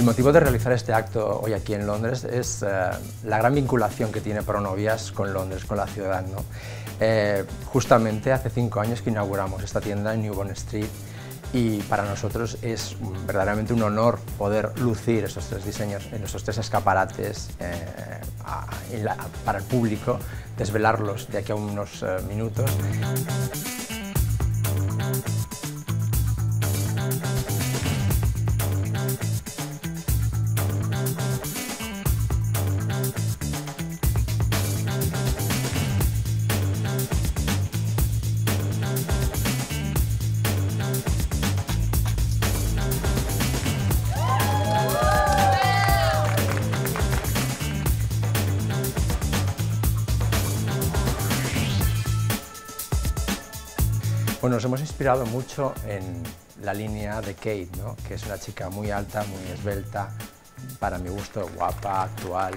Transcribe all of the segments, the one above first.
El motivo de realizar este acto hoy aquí en Londres es eh, la gran vinculación que tiene Pronovias con Londres, con la ciudad. ¿no? Eh, justamente hace cinco años que inauguramos esta tienda en New Bond Street y para nosotros es verdaderamente un honor poder lucir estos tres diseños en estos tres escaparates eh, para el público, desvelarlos de aquí a unos minutos. Bueno, nos hemos inspirado mucho en la línea de Kate, ¿no? que es una chica muy alta, muy esbelta, para mi gusto guapa, actual,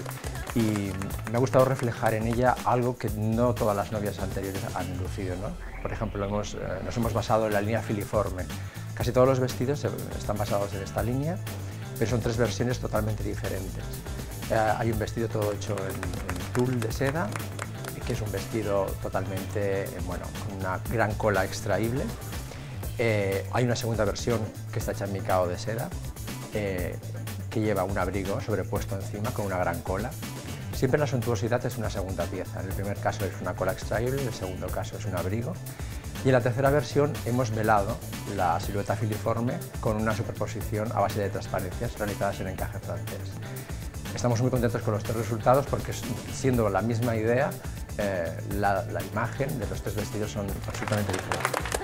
y me ha gustado reflejar en ella algo que no todas las novias anteriores han lucido. ¿no? Por ejemplo, hemos, eh, nos hemos basado en la línea filiforme. Casi todos los vestidos están basados en esta línea, pero son tres versiones totalmente diferentes. Eh, hay un vestido todo hecho en, en tul de seda, que es un vestido totalmente, eh, bueno, con una gran cola extraíble. Eh, hay una segunda versión que está hecha en micao de seda, eh, que lleva un abrigo sobrepuesto encima con una gran cola. Siempre la suntuosidad es una segunda pieza. En el primer caso es una cola extraíble, en el segundo caso es un abrigo. Y en la tercera versión hemos velado la silueta filiforme con una superposición a base de transparencias realizadas en encaje francés. Estamos muy contentos con los tres resultados porque siendo la misma idea, eh, la, la imagen de los tres vestidos son absolutamente diferentes.